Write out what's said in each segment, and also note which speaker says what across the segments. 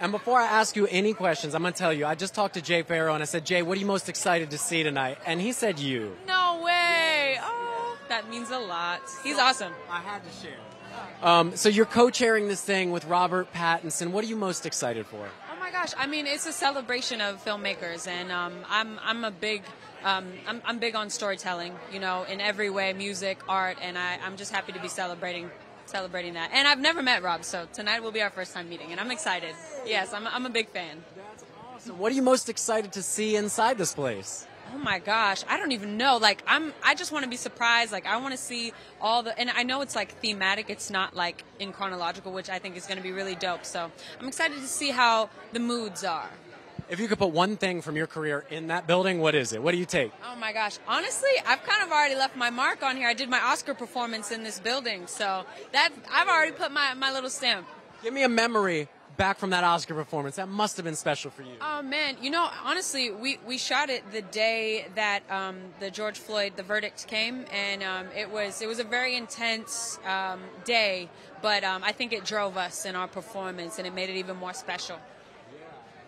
Speaker 1: And before I ask you any questions, I'm going to tell you, I just talked to Jay Farrow and I said, Jay, what are you most excited to see tonight? And he said you.
Speaker 2: No way! Oh, that means a lot. He's awesome.
Speaker 1: I had to share. Um, so you're co-chairing this thing with Robert Pattinson. What are you most excited for?
Speaker 2: Oh my gosh! I mean, it's a celebration of filmmakers, and um, I'm I'm a big um, I'm, I'm big on storytelling. You know, in every way, music, art, and I, I'm just happy to be celebrating celebrating that. And I've never met Rob, so tonight will be our first time meeting, and I'm excited. Yes, I'm I'm a big fan.
Speaker 1: That's awesome. What are you most excited to see inside this place?
Speaker 2: Oh my gosh, I don't even know. Like I'm I just want to be surprised. Like I want to see all the and I know it's like thematic. It's not like in chronological, which I think is going to be really dope. So, I'm excited to see how the moods are.
Speaker 1: If you could put one thing from your career in that building, what is it? What do you take?
Speaker 2: Oh my gosh. Honestly, I've kind of already left my mark on here. I did my Oscar performance in this building. So, that I've already put my my little stamp.
Speaker 1: Give me a memory back from that Oscar performance. That must have been special for you.
Speaker 2: Oh man, you know, honestly, we, we shot it the day that um, the George Floyd the verdict came, and um, it was it was a very intense um, day. But um, I think it drove us in our performance, and it made it even more special.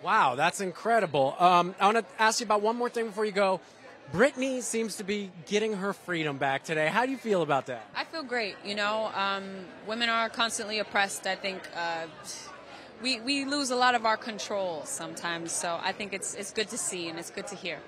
Speaker 1: Wow, that's incredible. Um, I want to ask you about one more thing before you go. Britney seems to be getting her freedom back today. How do you feel about that?
Speaker 2: I feel great. You know, um, women are constantly oppressed. I think. Uh, we, we lose a lot of our control sometimes. So I think it's it's good to see and it's good to hear.